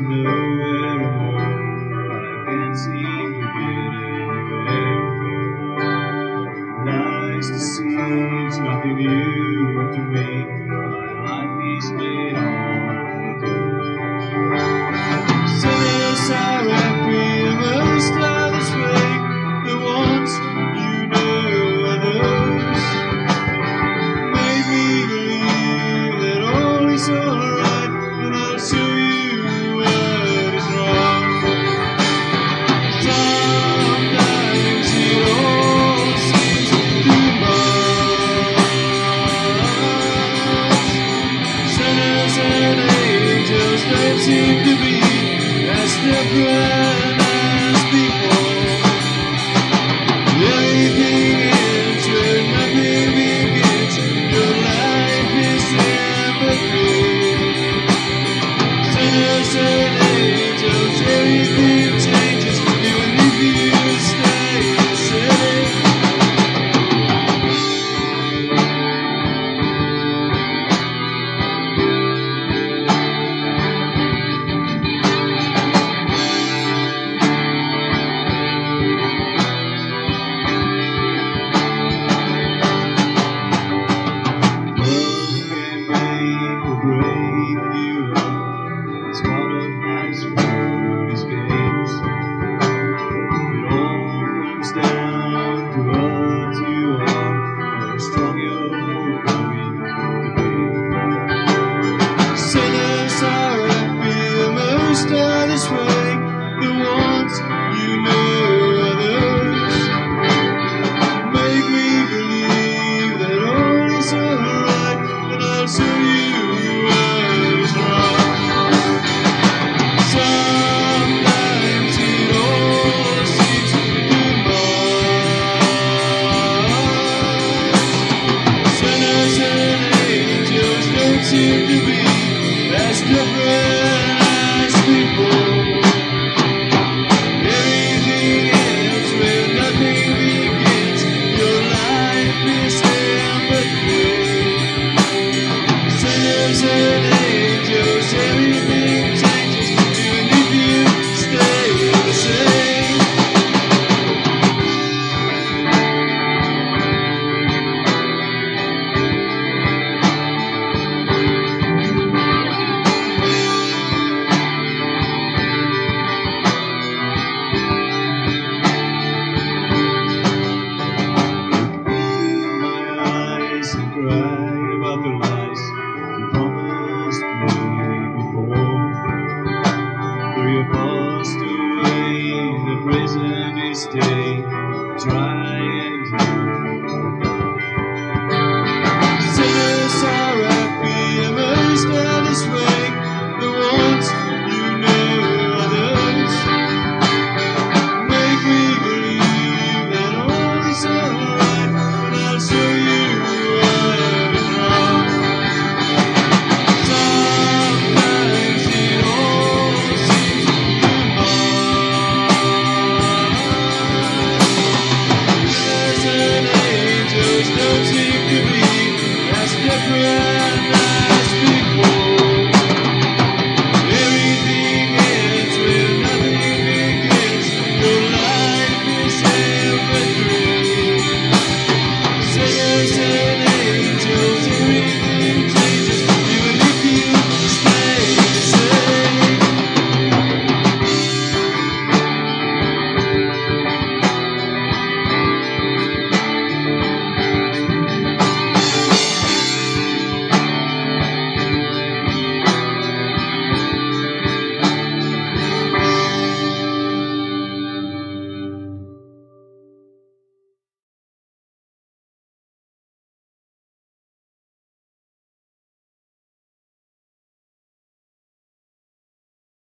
nowhere to I can't seem to get anywhere. Lies, nothing new to me. My life is made on. Seem to be as different you know washed away the prison mistake. Try